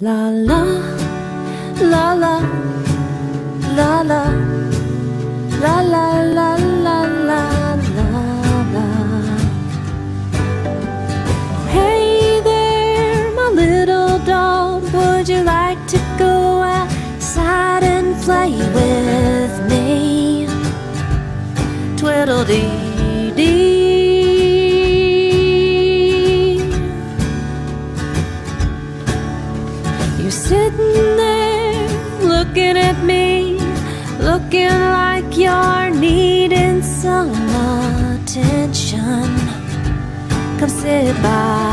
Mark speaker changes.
Speaker 1: La la, la la, la la, la la la la la la Hey there, my little dog, would you like to go outside and play with me? Twiddle You're sitting there looking at me, looking like you're needing some attention. Come sit by